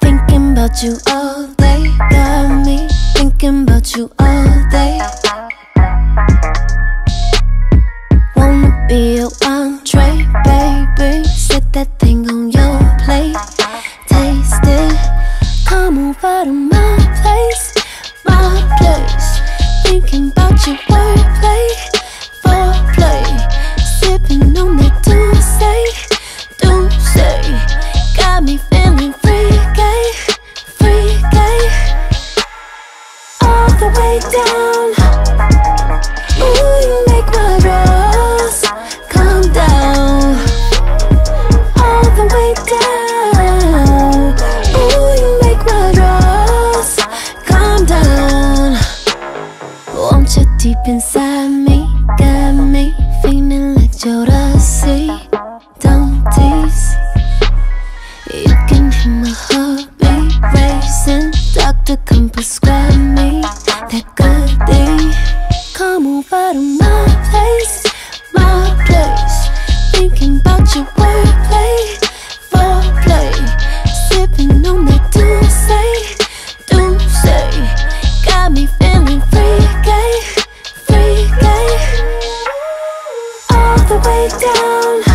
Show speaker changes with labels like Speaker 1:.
Speaker 1: Thinking about you all day, got me thinking about you all day. Wanna be your entree, baby. Set that thing on your plate, taste it. Come over to my Down. You make my calm down. All the way down. You make my down. You deep inside me, got me feeling like Jodeci. Way down.